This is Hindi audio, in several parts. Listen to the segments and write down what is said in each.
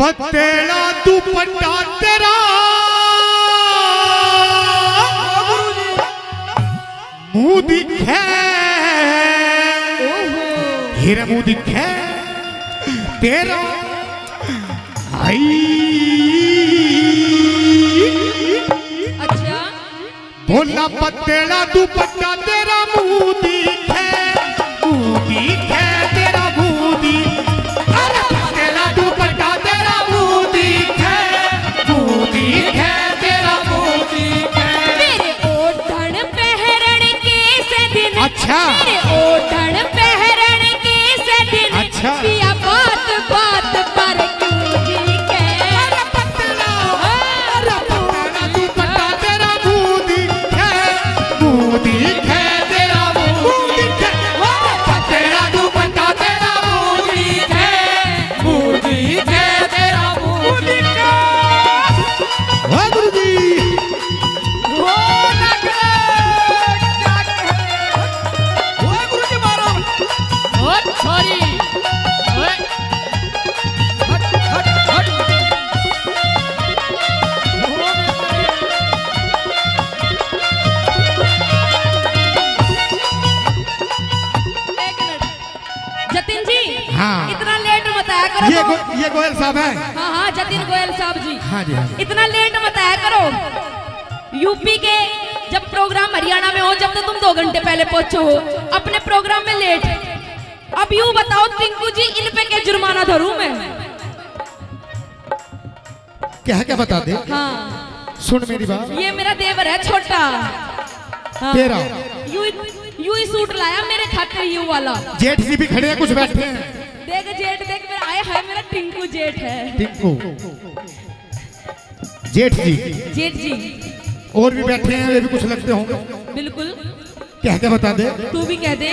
पतेला दुपट्टा तेरा। मुँह दिखे। हीरा मुँह दिखे। तेरा आई अच्छा। बोला पतेला दुपट्टा तेरा मुँह दिखे। मुँह दिखे। cow. गोयल साहब है? हाँ हाँ जतिन गोयल साहब जी। हाँ जी हाँ इतना लेट मत आया करो। यूपी के जब प्रोग्राम हरियाणा में हो जब तो तुम दो घंटे पहले पहुँचे हो। अपने प्रोग्राम में लेट अब यूँ बताओ टिंकू जी इन पे क्या जुर्माना धरू मैं? क्या क्या बता दे? हाँ। सुन मेरी बात। ये मेरा देवर है छोटा। हाँ। तेरा। यू यू ही सूट लाया मेरे खाते यू वाला। जेठ जी भी खड़े हैं कुछ बैठे हैं। देख जेठ देख मेरा आया है मेरा टिंकू जेठ है। टिंकू। जेठ जी। जेठ जी। और भी बैठे हैं वे भी कुछ लगते होंगे। बिल्कुल। क्या क्या बता दे। तू भी कह दे।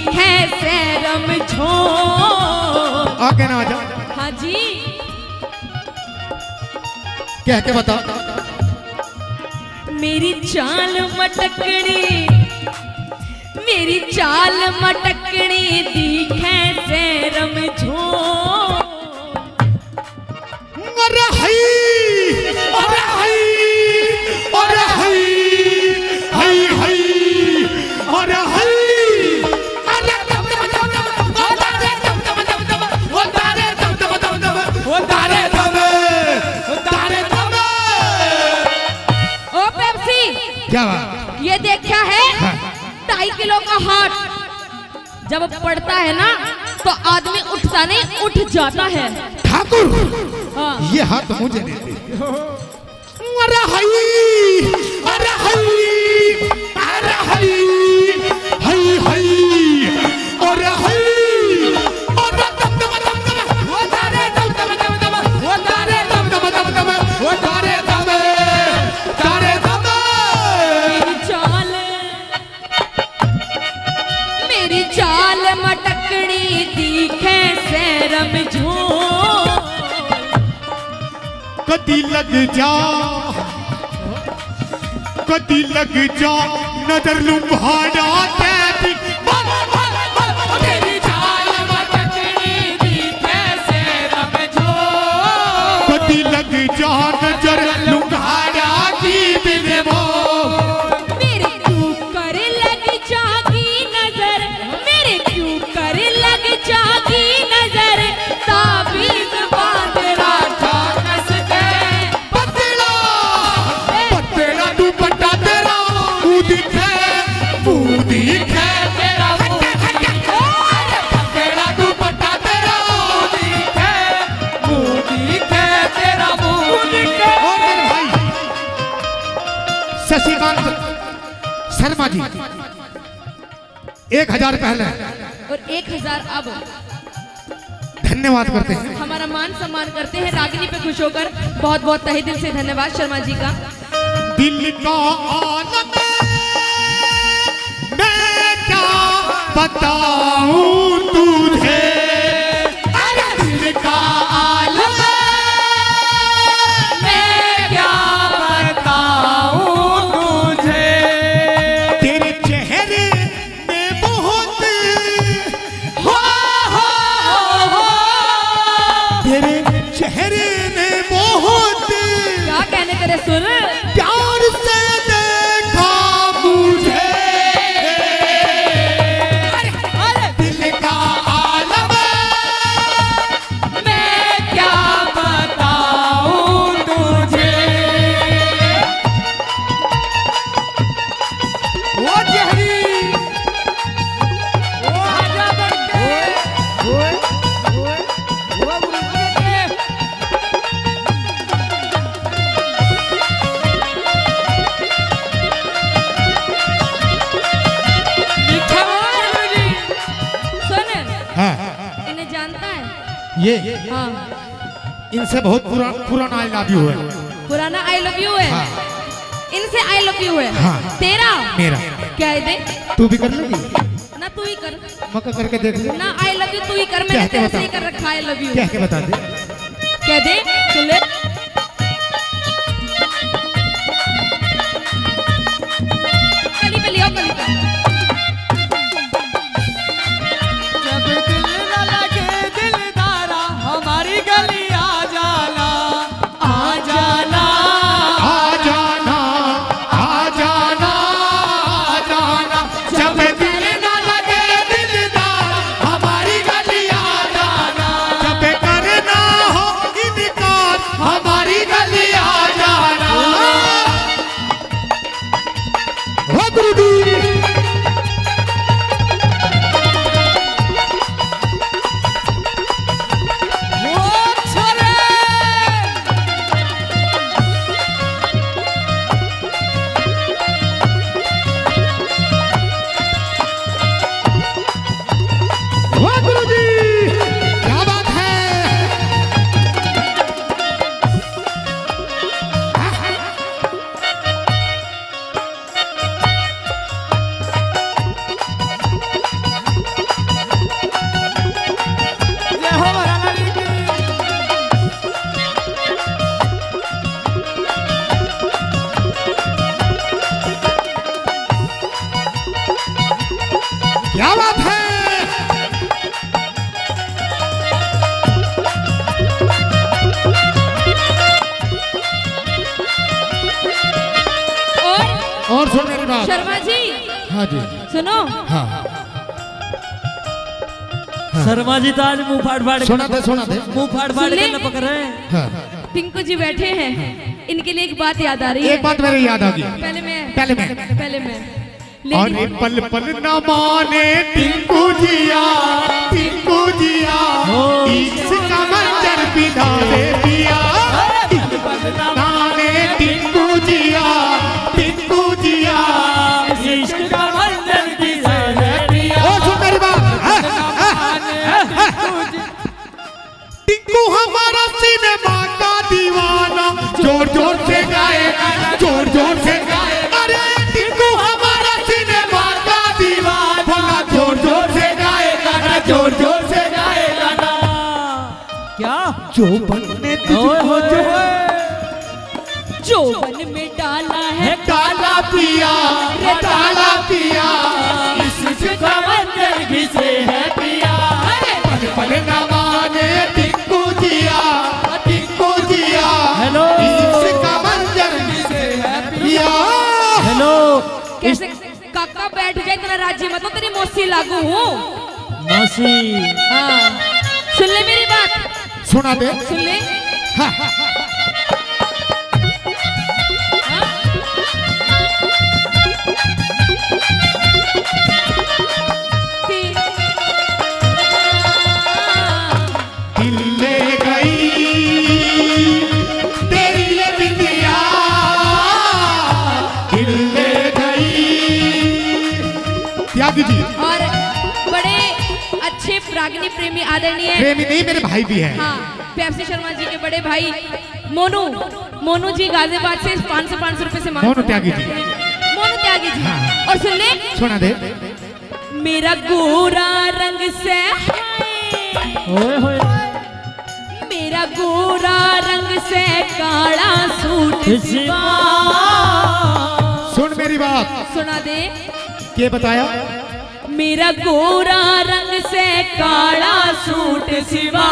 दिखे सैरम छो आगे ना जा हाँ जी। क्या क्या बता। मेरी चाल मटकड़ी मेरी चाल मटकड़ी दिखे सैरम झो जब पड़ता है ना तो आदमी उठता नहीं उठ जाता है। ठाकुर हाँ। ये हाथ मुझे दे दे। अरे हई अरे हई अरे हई लग जा। कदी लग जा। नज़र लुभाना जी एक हज़ार पहले। और एक हज़ार अब। धन्यवाद करते हैं। हमारा मान सम्मान करते हैं। रागिनी पे खुश होकर बहुत बहुत तहे दिल से धन्यवाद शर्मा जी का। दिल का मैं क्या बताऊँ तुझे? हाँ। इन्हें जानता है? ये हाँ। इनसे बहुत पुरा, पुराना आई लव यू है। पुराना आई लव यू है? हाँ। इनसे आई लव यू है? हाँ। तेरा? मेरा। क्या है दे तू भी कर लेगी? ना तू ही कर। मक्का करके देख ले। ना आई लव यू तू ही कर। मैंने तेरे से ही कर रखा आई लव यू क्या क्या बता दे। क्या दे सुन ले। क्या बात है? और? और सुन मेरी बात। शर्मा जी। हाँ जी। सुनो। हाँ। शर्मा जी तो आज मुँह फाड़ फाड़ सुना दे सुना दे। मुँह फाड़ फाड़ के। लपक रहे हैं। हाँ। टिंकू जी बैठे हैं। इनके लिए एक बात याद आ रही है। एक बात मेरे याद आ गई। पहले मैं पहले मैं। पहले मैं। ये पल पल न माने टिंकू जिया टिंकू जिया जो बनने तुझको जो जो मन में डाला है डाला पिया रे डाला पिया। इश्क का मंजर की से है पिया। पल पल न माने टिंकू जिया टिंकू जिया। हेलो। इसका मंजर से है पिया। हेलो। कैसे काका बैठ जाए इतना राज्य मत तेरी मौसी लागू हूँ। मौसी। हाँ। सुन ले मेरी बात। सुना दे। सुन ले। हाँ, त्यागी जी प्रेमी आदरणीय प्रेमी नहीं मेरे भाई भी है। हाँ पेप्सी शर्मा जी के बड़े भाई मोनू मोनू जी गाजियाबाद से पाँच सौ पाँच सौ रुपए से मोनू त्यागी जी। मोनू त्यागी जी। हाँ। और सुन ले। सुना दे। मेरा गोरा रंग से ओए होए। मेरा गोरा रंग से काला सूट सुन मेरी बात। सुना दे। के बताया? मेरा गोरा रंग से काला सूट सिवा।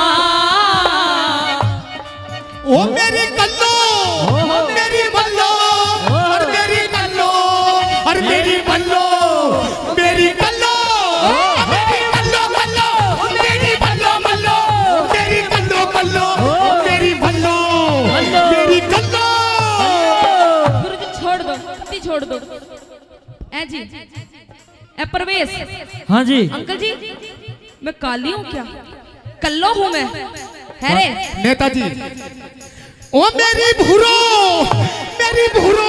ओ मेरी कल्लो मेरी बल्लो और मेरी कल्लो और मेरी बल्लो मेरी कल्लो मेरी बल्लो बल्लो मेरी बल्लो बल्लो मेरी कल्लो मेरी बल्लो मेरी कल्लो। गुरु जी छोड़ दो छोड़ दो। ए जी ए परवेश। हाँ जी। अंकल जी मैं काली हूँ क्या? कल्लो हूँ मैं। है रे। नेताजी। ओ मेरी भूरो मेरी भूरो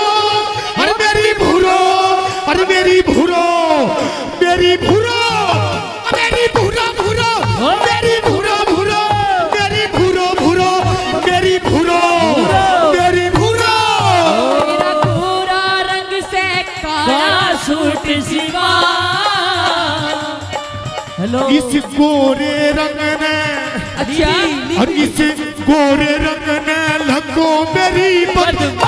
और मेरी भूरो और मेरी भूरो मेरी भूरो मेरी भूरो भूरो मेरी भूरो भूरो मेरी भूरो भूरो मेरी भूरो मेरी भूरो। मेरा गोरा रंग से काला सूट हेलो इस गोरे रंग ने अच्छा। और इस गोरे रंग ने लगो मेरी बद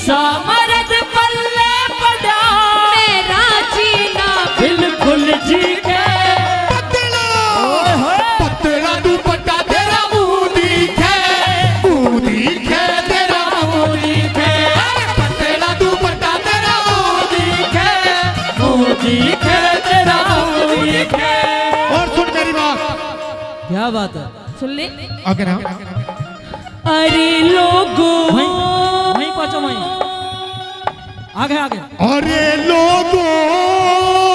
तेरा क्या बात है। सुन ले। आगे ना अरे लोगो। वहीं वहीं पहुंचो वहीं। आगे आगे। अरे लोगों।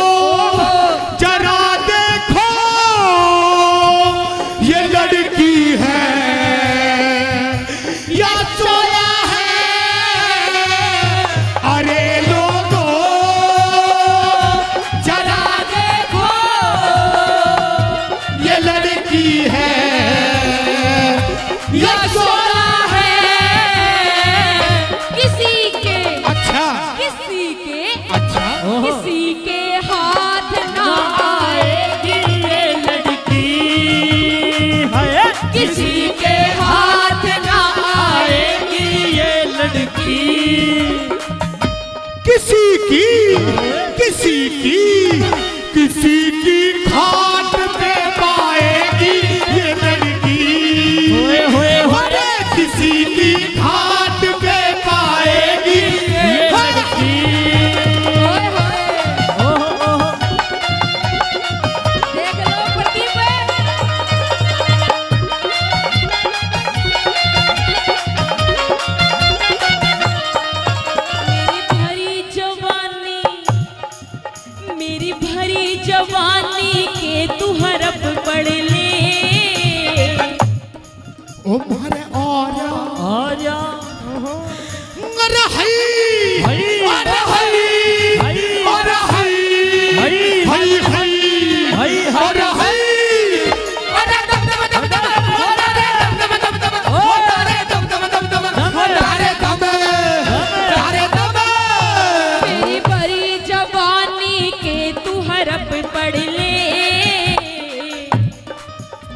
किसी की किसी की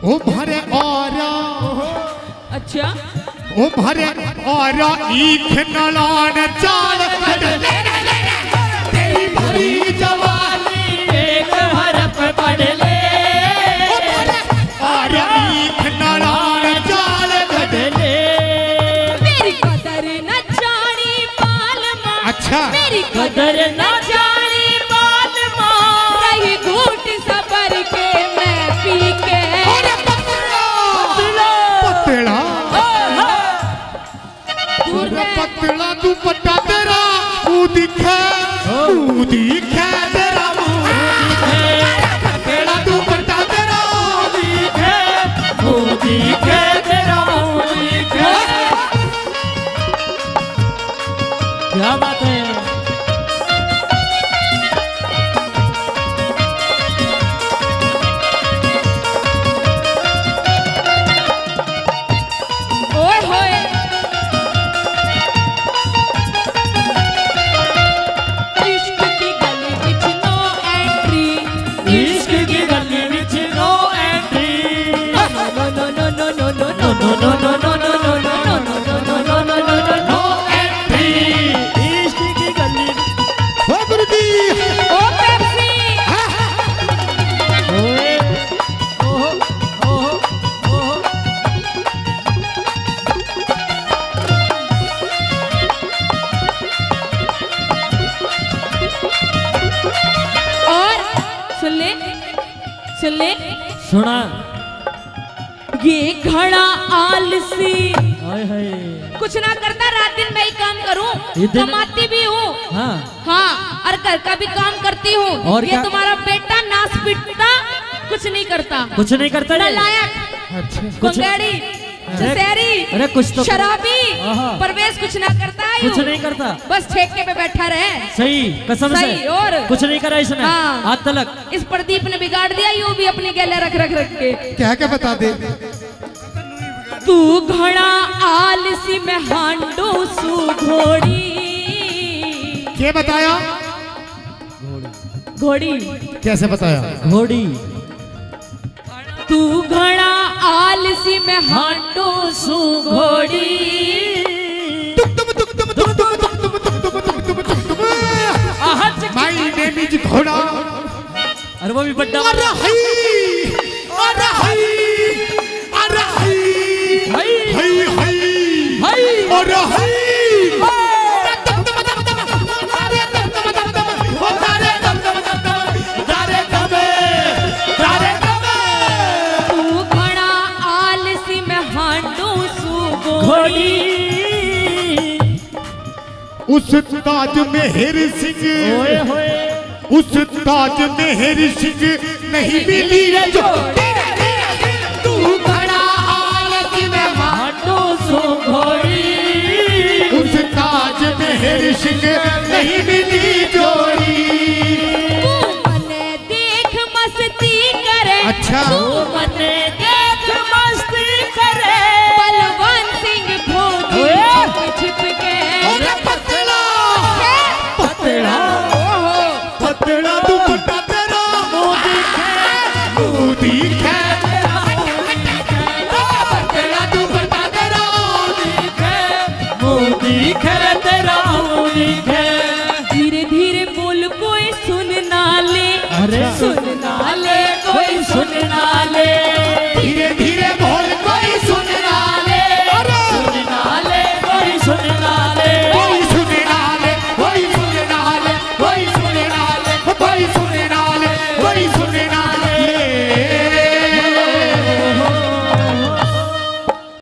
ओ भरे और अच्छा। ओ भरे और ईख नलान चाल तेरी भरी जवानी एक हरप ले। और ईख नलान चाल ले मेरी कदर न जानी पाल माँ। अच्छा। मेरी कदर न तू घर का भी काम करती हूँ। और ये क्या? तुम्हारा बेटा नाच पिटता कुछ नहीं करता। कुछ नहीं करता ये? नालायक अच्छा। कुछ- अरे- कुछ तो- शराबी प्रवेश कुछ ना करता है कुछ नहीं करता। बस ठेके पे बैठा रहे। सही कसम सही, से और? कुछ नहीं करा इसने। हाँ। आज तलक। इस प्रदीप ने बिगाड़ दिया यू भी अपनी गैले रख रख रख के। क्या क्या बता दे? तू घड़ा आलसी में हांडो सू घोड़ी। क्या बताया? घोड़ी कैसे बताया घोड़ी तू घड़ा आलसी में हांडो सु घोड़ी माय नेम इज़ घोड़ा अरे वो भी बड़ा अरे हई अरे हई अरे हई हई हई हई अरे उस ताज में हेर सिंह उस ताज में सिंह नहीं मिली जो। तू खड़ा आलसी में हाथों सो घोड़ी उस ताज में हेर सिंह नहीं मिली जोड़ी। तू मने देख मस्ती करे। अच्छा। तू मने пить